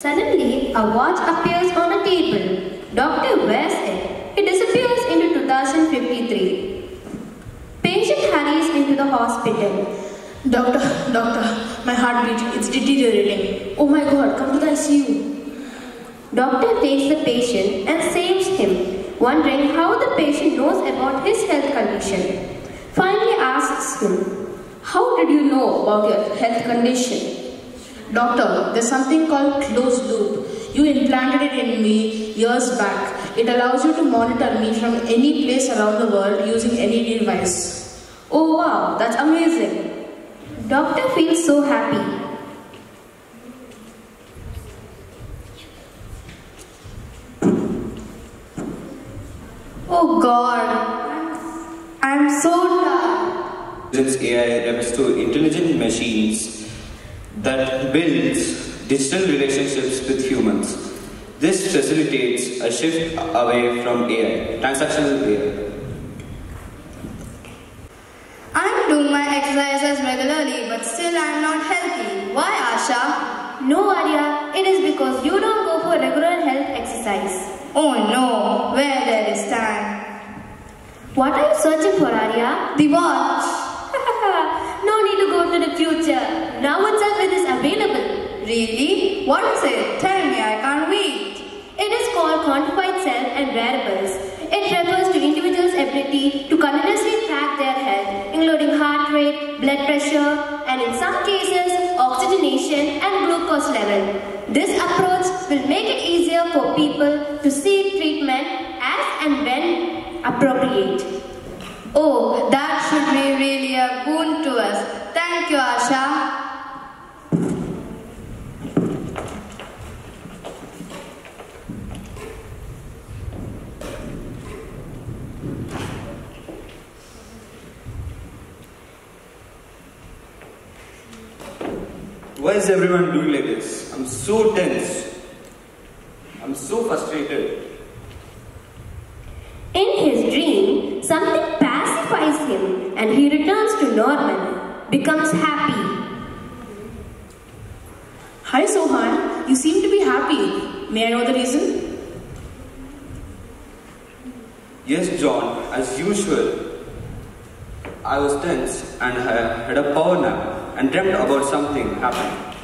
Suddenly, a watch appears on a table. Doctor wears it. It disappears into 2053. Patient hurries into the hospital. Doctor, doctor, my heartbeat, it's deteriorating. Oh my god, come to the ICU. Doctor takes the patient and saves him, wondering how the patient knows about his health condition. Finally asks him, How did you know about your health condition? Doctor, there's something called closed loop. You implanted it in me years back. It allows you to monitor me from any place around the world using any device. Oh wow, that's amazing. Doctor feels so happy. Oh God, I'm so tired. AI refers to intelligent machines that builds digital relationships with humans. This facilitates a shift away from AI, transactional AI. I'm doing my exercises regularly, but still I'm not healthy. Why, Asha? No, Arya, it is because you don't go for regular health exercise. Oh no, where there is time. What are you searching for, Arya? The watch. no need to go to the future. Now itself it is available. Really? What is it? Tell me, I can't wait. It is called quantified self and wearables. It refers to individuals' ability to continuously track their health, including heart rate, blood pressure, and in some cases, oxygenation and glucose level. This approach will make it easier for people to seek treatment as and when appropriate. Oh, that should be really a boon to us. Thank you, Asha. Why is everyone doing like this? I'm so tense. I'm so frustrated. In his dream, something pacifies him and he returns to normal, becomes happy. Hi Sohan, you seem to be happy. May I know the reason? Yes, John, as usual. I was tense and I had a power nap and dreamt about something happening.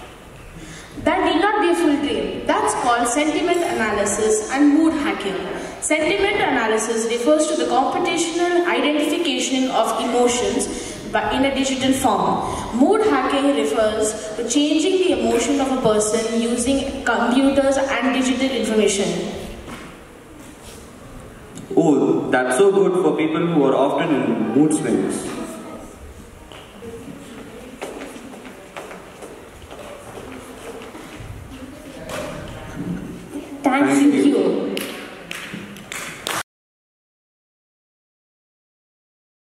That need not be a full dream. That's called sentiment analysis and mood hacking. Sentiment analysis refers to the computational identification of emotions but in a digital form. Mood hacking refers to changing the emotion of a person using computers and digital information. Oh, that's so good for people who are often in mood swings. You. you.